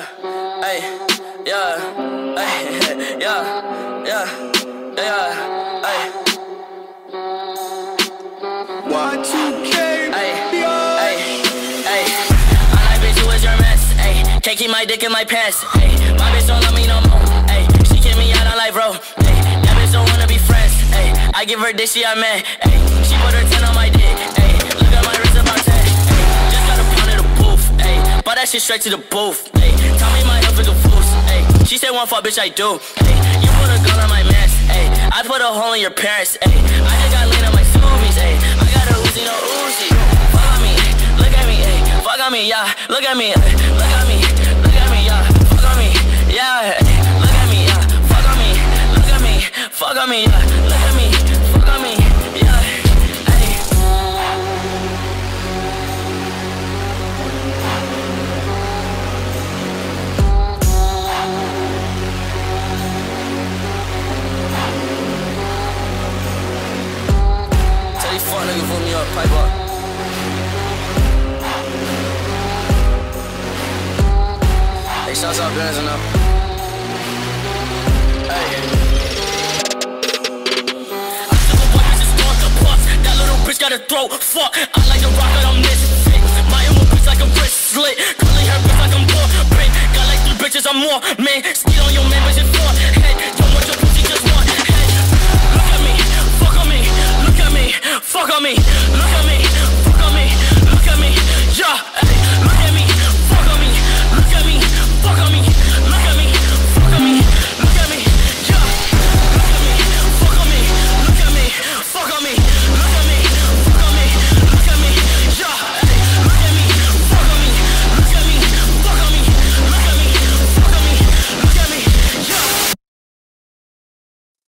yeah, hey, yeah, hey, yeah, yeah, yeah, hey. Y2K, Ay, ay, ay. I like bitch who is your mess. Can't keep my dick in my pants. Ay, my bitch don't love me no more. Ay, she kick me out on life, bro. Ay, that bitch don't wanna be friends. Ay, I give her dick, she a man. Ay, she put her 10 on my dick. Ay, look at my wrist about 10. Ay, just got a pound of the booth. Ay, bought that shit straight to the booth. She said one fuck, bitch, I do. Ay, you put a gun on my mans. Ay, I put a hole in your parents. Ay, I just got lean on my smoothies. Ay, I got a Uzi, no Uzi. Fuck on me, look at me, ay, fuck on me, yeah. Look at me, look at me, look at me, yeah. Fuck on me, yeah. Look at me, yeah. Fuck on me, look at me, fuck on me, yeah. Look Niggas put me up, pipe up. Hey, shouts out Benz and up. Bitch and bitch got a throat. Fuck, I like the rock, but I'm misfit. My own bitch like a wrist slit. Curly hair bitch like I'm poor. Pink, got like three bitches, I'm more. Man, steal on your man, bitch, it